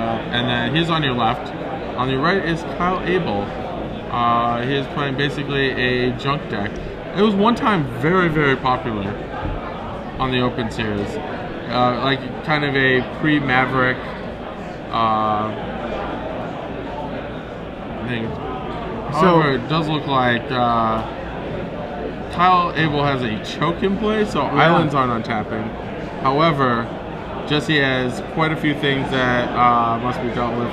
and then he's on your left. On your right is Kyle Abell. Uh, he is playing basically a junk deck. It was one time very, very popular on the Open Series. Uh, like kind of a pre-Maverick uh, thing. However, it does look like uh, Kyle Abell has a choke in play, so islands aren't untapping. However, Jesse has quite a few things that uh, must be dealt with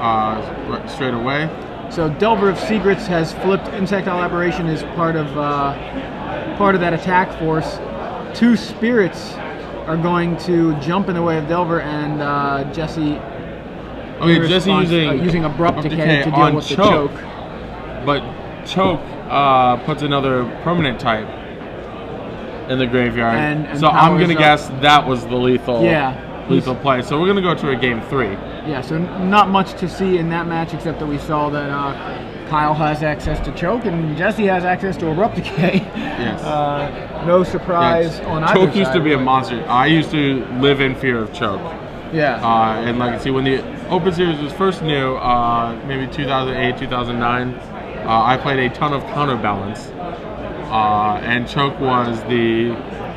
uh, straight away. So Delver of Secrets has flipped Insectile Aberration as part of uh, part of that attack force. Two spirits are going to jump in the way of Delver, and uh, Jesse. Okay, Jesse using uh, using abrupt decay, to deal with the choke, choke. but choke uh, puts another permanent type in the graveyard. And- and so I'm gonna up- guess that was the lethal Yeah. lethal play. So we're gonna go to a game three. Yeah, so not much to see in that match except that we saw that uh, Kyle has access to choke and Jesse has access to abrupt decay. Yes. Uh, no surprise Yeah, on either choke used side, to be a monster. I used to live in fear of choke. Yeah. Uh, and like I see, when the Open Series was first new, uh, maybe 2008, 2009, uh, I played a ton of counterbalance, uh, and choke was the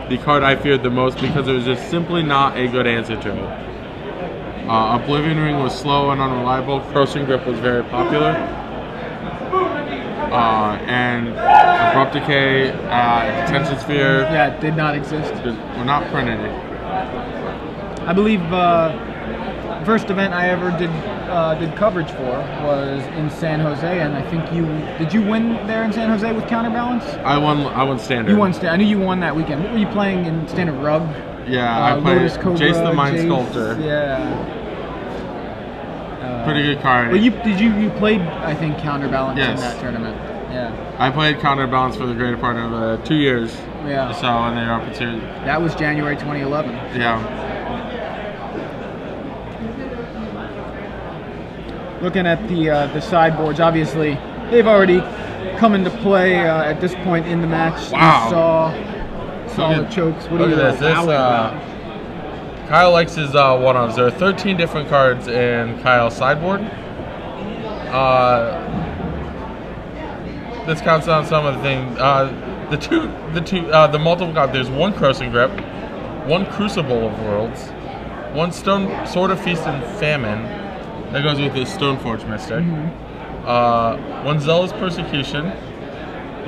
the card I feared the most because it was just simply not a good answer to it. Uh, Oblivion Ring was slow and unreliable. Crossing Grip was very popular. Uh, and Abrupt Decay, uh, Detention Sphere, yeah, it did not exist. we're not printed it. I believe uh, first event I ever did uh, did coverage for was in San Jose, and I think you did you win there in San Jose with counterbalance? I won. I won standard. You won. Sta- I knew you won that weekend. What were you playing in standard rug? Yeah, Uh, I played Cobra, Jace the Mind Jace, Sculptor. Yeah. Uh, Pretty good card. But you did you you played I think counterbalance Yes. in that tournament. Yeah. I played counterbalance for the greater part of uh, two years. Yeah. So in the Series, That was January 2011. yeah. Looking at the uh, the sideboards, obviously they've already come into play uh, at this point in the match. Wow. You saw the at- chokes. What Look do you at this. This uh, Kyle likes his uh, one-offs. There are 13 different cards in Kyle's sideboard. Uh, this counts on some of the things. Uh, the two, the two, uh, the multiple card. There's one Crossing Grip, one Crucible of Worlds, one Stone Sword of Feast and Famine. That goes with the Stoneforge Mystic. Uh, one Zealous Persecution,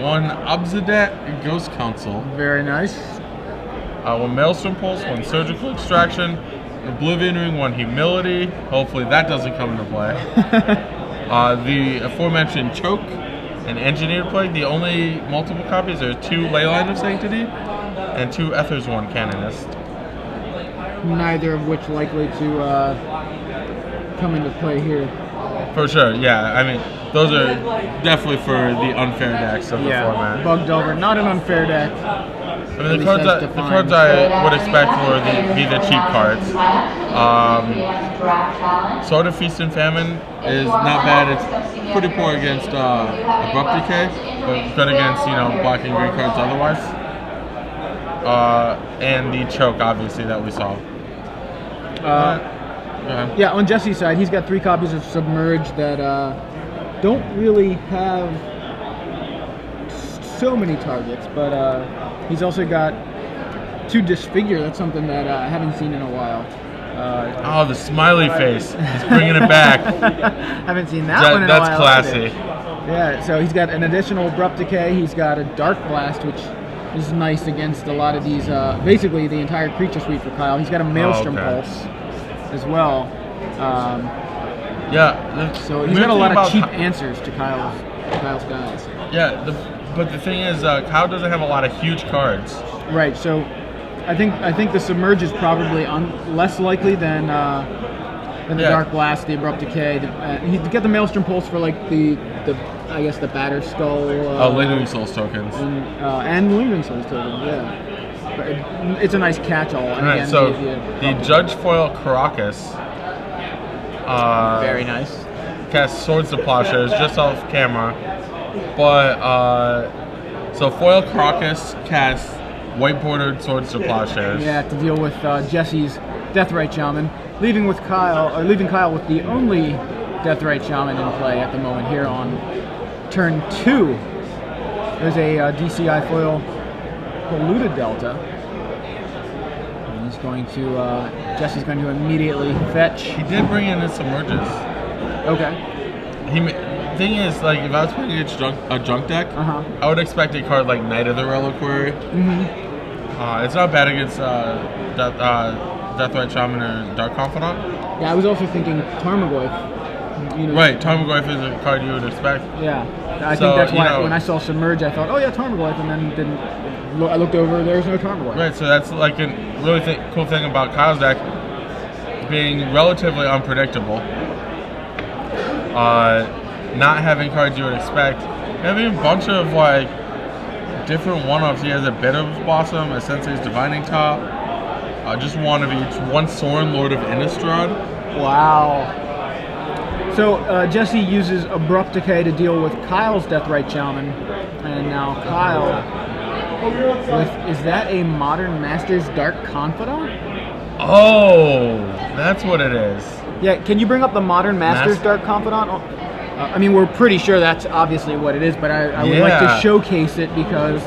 one Obzedat Ghost Council, Very nice. uh, one Maelstrom Pulse, one Surgical Extraction, Oblivion Ring, one Humility. Hopefully that doesn't come into play. uh, the aforementioned Choke and Engineered Plague. The only multiple copies are two Leyline of Sanctity and two Ethersworn Canonist. Neither of which likely to uh, come into play here. For sure, yeah. I mean, those are definitely for the unfair decks of the format. BUG Delver. Not an unfair deck. I mean, the cards, I, the cards I would expect would the, be the cheap cards. Um, Sword of Feast and Famine is not bad. It's pretty poor against uh, Abrupt Decay, but good against, you know, black and green cards otherwise. Uh, and the Choke, obviously, that we saw. Uh, Yeah. Yeah, on Jesse's side, he's got three copies of Submerge that uh, don't really have so many targets, but uh, he's also got two Disfigure. That's something that uh, I haven't seen in a while. Uh, Oh, the smiley face. He's bringing it back. haven't seen that, That- one in that's a while. classy. either. Yeah, so he's got an additional Abrupt Decay. He's got a Dark Blast, which is nice against a lot of these, uh, basically the entire creature suite for Kyle. He's got a Maelstrom Oh, okay. Pulse as well. Um, Yeah. So he's got a lot of cheap answers to Kyle's Kyle's guys. Yeah, the, but the thing is, uh, Kyle doesn't have a lot of huge cards. Right. So I think I think the submerge is probably un, less likely than uh, than the Yeah. dark blast, the abrupt decay. The, uh, he get the maelstrom pulse for like the the I guess the Batterskull. Uh, Oh, Lingering Souls tokens. and, uh, and lingering souls token. Yeah. But it, it's a nice catch-all. All right, again, so the- the Judge Foil Karakas uh, very nice. casts Swords to Plowshares just off camera, but uh, so Foil Karakas casts white bordered Swords to Plowshares. Yeah, to deal with uh, Jesse's Deathrite Shaman. leaving with Kyle, or leaving Kyle with the only Deathrite Shaman in play at the moment here on turn two. There's a uh, DCI foil Polluted Delta. And he's going to, uh, Jesse's going to immediately fetch. He did bring in his submerges. Okay. He thing is like if I was playing a junk a junk deck, Uh huh. I would expect a card like Knight of the Reliquary. Mm-hmm. Uh, it's not bad against uh, Death, uh, Deathrite Shaman or Dark Confidant. Yeah, I was also thinking Tarmogoyf. You know, Right, Tarmogoyf is a card you would expect. Yeah, I So, think that's you why know- when I saw Submerge, I thought, oh yeah, Tarmogoyf, and then didn't. lo- I looked over, there was no Tarmogoyf. Right, so that's like a really th- cool thing about Kyle's deck being relatively unpredictable. Uh, not having cards you would expect. Having a bunch of like different one-offs. He has a bit of Blossom, a Sensei's Divining Top, uh, just one of each. One Sorin, Lord of Innistrad. Wow. So uh, Jesse uses Abrupt Decay to deal with Kyle's Deathrite Shaman, and now Kyle. With, is that a Modern Masters Dark Confidant? Oh, that's what it is. Yeah, can you bring up the Modern Masters Mas- Dark Confidant? Uh, I mean, we're pretty sure that's obviously what it is, but I, I would like to showcase it because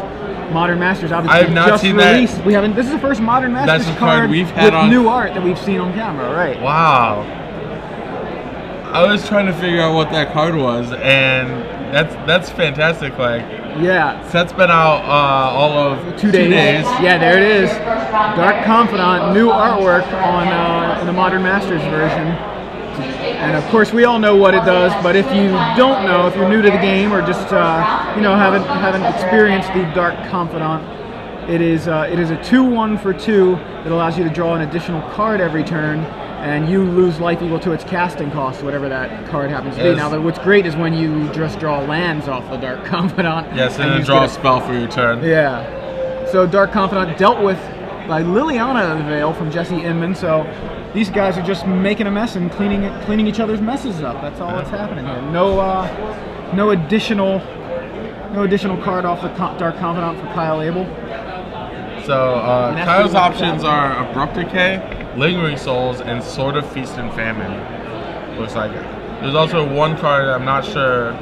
Modern Masters obviously I have not just seen that. released. We haven't. This is the first Modern Masters a card we've had with on- new art that we've seen on camera, right? Wow. I was trying to figure out what that card was, and that's that's fantastic. Like Yeah, Set's been out uh, all of two days. Yeah, there it is. Dark Confidant, new artwork on uh, the Modern Masters version. And of course, we all know what it does. But if you don't know, if you're new to the game or just uh, you know haven't haven't experienced the Dark Confidant, it is uh, it is a two-one for two that allows you to draw an additional card every turn, and you lose life equal to its casting cost, whatever that card happens to be. Now, what's great is when you just draw lands off the Dark Confidant. Yes, and then you draw a spell for your turn. yeah. So Dark Confidant dealt with by Liliana of the Veil from Jesse Inman. So these guys are just making a mess and cleaning cleaning each other's messes up. That's all that's happening here. No, uh, no additional, no additional card off the Dark Confidant for Kyle Abell. So uh, Kyle's options are Abrupt Decay, Lingering Souls, and Sword of Feast and Famine. Looks like it. There's also one card I'm not sure.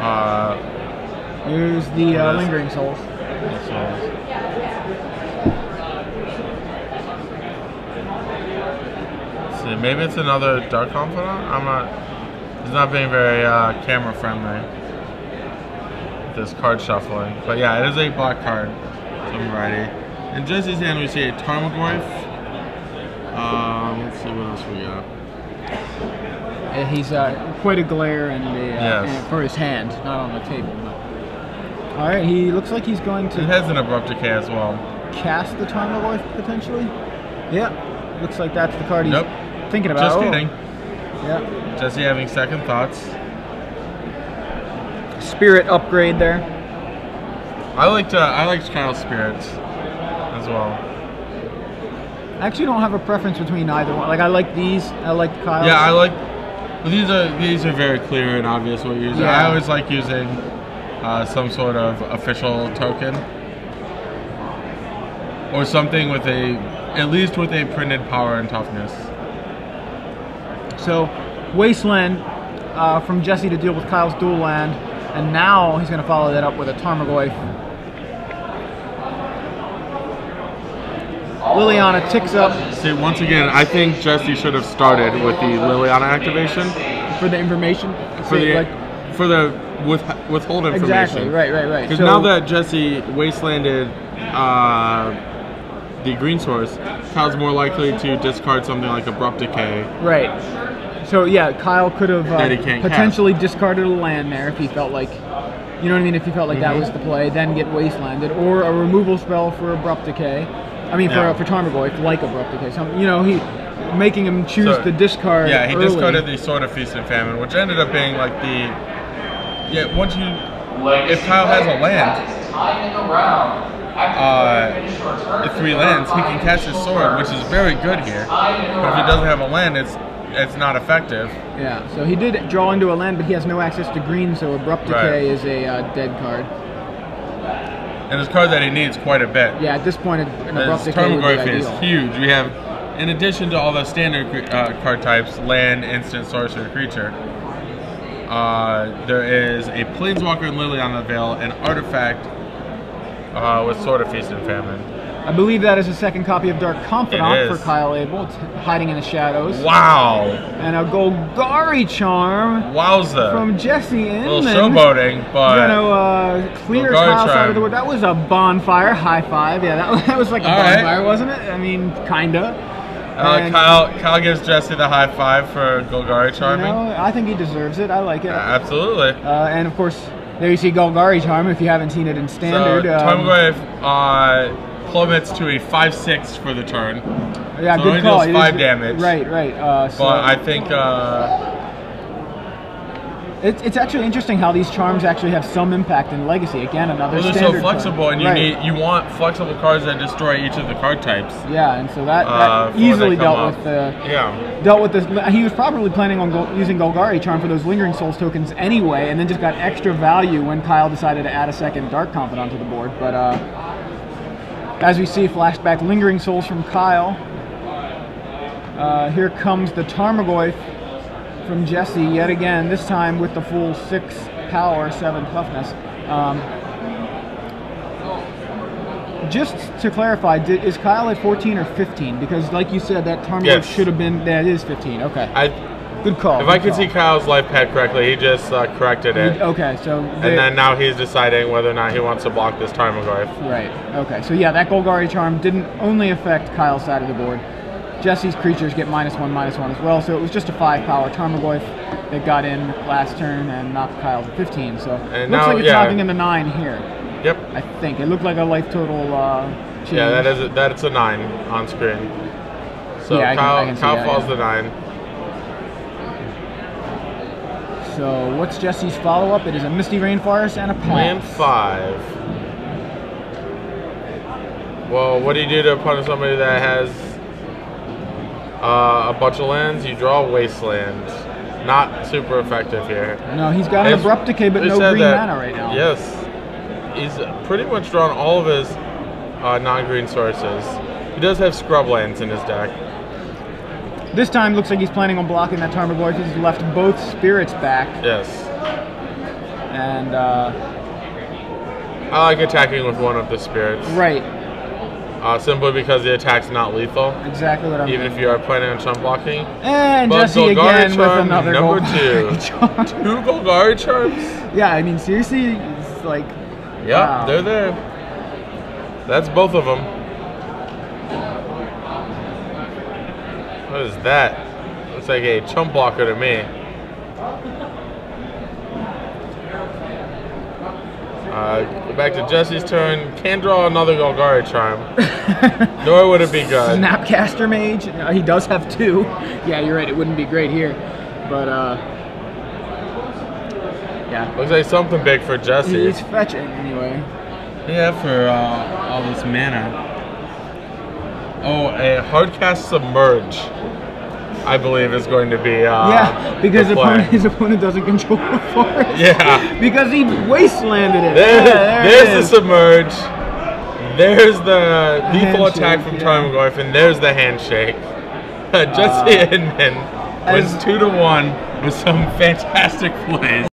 Uh, Here's the uh, Lingering Souls. souls. Let's see, maybe it's another Dark Confidant. I'm not. It's not being very uh, camera friendly. This card shuffling, but yeah, it is a black card, some variety. In Jesse's hand, we see a Tarmogoyf. Um, let's see what else we got. He's uh, quite a glare and, a, uh, Yes. and for his hand, not on the table. But. All right, he looks like he's going It to has an abrupt decay as well. cast the Tarmogoyf potentially. Yeah, looks like that's the card he's Nope. thinking about. Just Oh, kidding. Yeah, Jesse having second thoughts. spirit upgrade there. I liked uh, I liked Kyle's spirits as well. I actually don't have a preference between either one. Like I like these. I like Kyle's. Yeah, I like. Well, these are these are very clear and obvious what you're using. Yeah. I always like using uh, some sort of official token or something with a at least with a printed power and toughness. So, Wasteland uh, from Jesse to deal with Kyle's dual land, and now he's going to follow that up with a Tarmogoyf. Liliana ticks up See, once again, I think Jesse should have started with the Liliana activation for the information. for See, the like, for the with withhold information. exactly right, right, right. Because So- now that Jesse wastelanded uh, the green source, Kyle's more likely to discard something like Abrupt Decay. Right. So yeah, Kyle could have uh, That he can't potentially discarded a land there if he felt like, you know what I mean, if he felt like that Mhm. was the play, then get wastelanded, or a removal spell for abrupt decay. I mean, Yeah. for for Tarmogoyf, like abrupt decay. Some, you know, he making him choose So, the discard. Yeah, he early. discarded the Sword of Feast and Famine, which ended up being like the yeah. Once you if Kyle has a land, uh, if three lands, he can cast his sword, which is very good here. But if he doesn't have a land, it's it's not effective. Yeah. So he did draw into a land, but he has no access to green, so abrupt Right. decay is a uh, dead card. And his card that he needs quite a bit. Yeah, at this point, an abrupt His decay would be Tarmogoyf is huge. We have in addition to all the standard uh, card types, land, instant, sorcerer, creature, uh, there is a Planeswalker and Liliana of the Veil, an artifact uh, with Sword of Feast and Famine. I believe that is a second copy of Dark Confidant for. Kyle Abell, it's hiding in the shadows. Wow! And a Golgari charm Wowza! from Jesse a little Inman. showboating, but gonna uh, clear Kyle's side charm. of the wood. That was a bonfire. High five. Yeah, that was, that was like a All right. bonfire, wasn't it? I mean, kinda. uh, Kyle Kyle gives Jesse the high five for Golgari You charming. know, I think he deserves it. I like it. Absolutely. Uh, and of course, there you see Golgari charm. If you haven't seen it in standard, So um, uh, plummets to a 5-6 for the turn. yeah, so good only call. deals is- five damage. Right, right. Uh, so But I think uh, it's, it's actually interesting how these charms actually have some impact in Legacy. Again, another well, they're so card. flexible, and you Right. need you want flexible cards that destroy each of the card types. Yeah, and so that, Uh, that easily dealt up. with the Yeah. dealt with this. He was probably planning on go, using Golgari Charm for those Lingering Souls tokens anyway, and then just got extra value when Kyle decided to add a second Dark Confidant to the board. But uh, as we see, flashback Lingering Souls from Kyle. Uh, here comes the Tarmogoyf from Jesse yet again. This time with the full six power, seven toughness. Um, just to clarify, did, is Kyle at 14 or 15? Because, like you said, that Tarmogoyf Yes. should have been. That is 15. Okay. I Good call. if I good could call. see Kyle's life pad correctly, he just uh, corrected it, Okay, so and then now he's deciding whether or not he wants to block this Tarmogoyf. right. Okay, so yeah, that Golgari charm didn't only affect Kyle's side of the board. Jesse's creatures get minus one, minus one as well. So it was just a five power Tarmogoyf that got in last turn and knocked Kyle's at 15. So And looks now- like it's yeah. hopping into nine here. Yep. I think it looked like a life total uh, change. Yeah, that is a, that's a nine on screen. So Yeah, I can- Kyle, I can Kyle that, falls yeah. to nine. So what's Jesse's follow up? It is a Misty Rainforest and a Land Pass. five. Well, what do you do to punish somebody that has uh, a bunch of lands? You draw Wasteland. Not super effective here. No, he's got an It's- abrupt decay, but no green that- mana right now. Yes. He's pretty much drawn all of his uh, non-green sources. He does have Scrublands in his deck. This time looks like he's planning on blocking that Tarmogoyf. He's left both spirits back, Yes. and uh, I like attacking with one of the spirits. right, Uh, simply because the attack's not lethal. exactly what I'm. Even if you are planning on chump blocking. and But Jesse Golgari again with another number Golgari charm. Two Golgari charms? yeah, I mean seriously, it's like Yeah, Wow. they're there. That's both of them. What is that? Looks like a chump blocker to me. Uh, go back to Jesse's turn. Can draw another Golgari charm. Nor would it be good. Snapcaster Mage. No, he does have two. Yeah, you're right. It wouldn't be great here, but uh, yeah, Looks like something big for Jesse. he's fetching anyway. Yeah, for uh, all this mana. Oh, a hardcast submerge, I believe, is going to be. Uh, yeah, because opponent, his opponent doesn't control the forest. Yeah. because he wastelanded it. There, Yeah, there it there's the submerge. There's the lethal handshake, attack from yeah. Tarmogoyf, and there's the handshake. Jesse Inman wins as- two to one with some fantastic plays.